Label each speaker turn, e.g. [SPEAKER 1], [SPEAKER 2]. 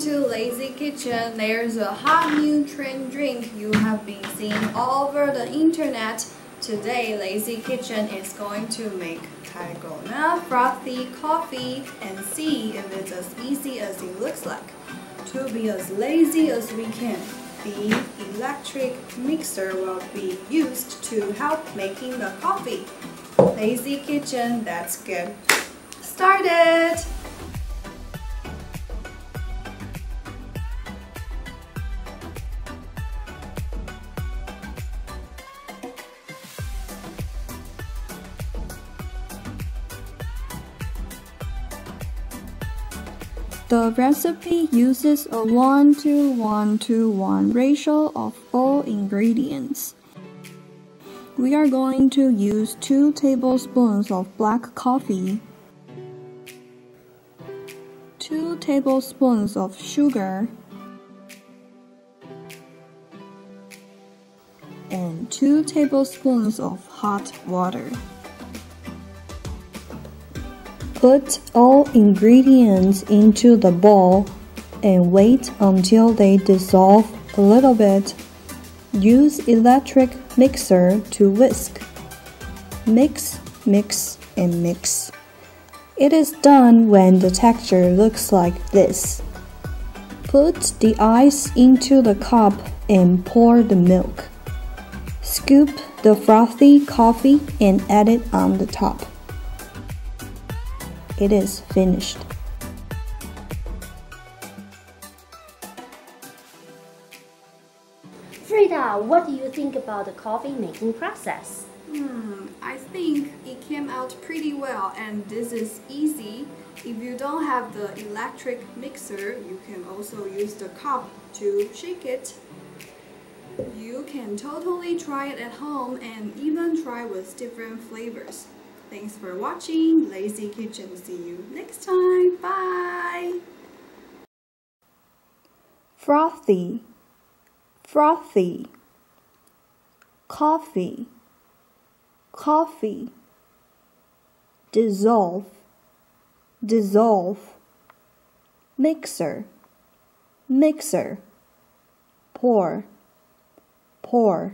[SPEAKER 1] to Lazy Kitchen. There's a hot new trend drink you have been seeing all over the internet. Today, Lazy Kitchen is going to make Dalgona frothy coffee and see if it's as easy as it looks like. To be as lazy as we can, the electric mixer will be used to help making the coffee. Lazy Kitchen, let's get started! The recipe uses a 1 to 1 to 1 ratio of all ingredients. We are going to use 2 tablespoons of black coffee, 2 tablespoons of sugar, and 2 tablespoons of hot water. Put all ingredients into the bowl and wait until they dissolve a little bit. Use electric mixer to whisk. Mix, mix, and mix. It is done when the texture looks like this. Put the ice into the cup and pour the milk. Scoop the frothy coffee and add it on the top it is finished.
[SPEAKER 2] Frida, what do you think about the coffee making process?
[SPEAKER 1] Hmm, I think it came out pretty well and this is easy. If you don't have the electric mixer, you can also use the cup to shake it. You can totally try it at home and even try with different flavors. Thanks for watching Lazy Kitchen. See you next time. Bye.
[SPEAKER 3] Frothy, frothy. Coffee, coffee. Dissolve, dissolve. Mixer, mixer. Pour, pour.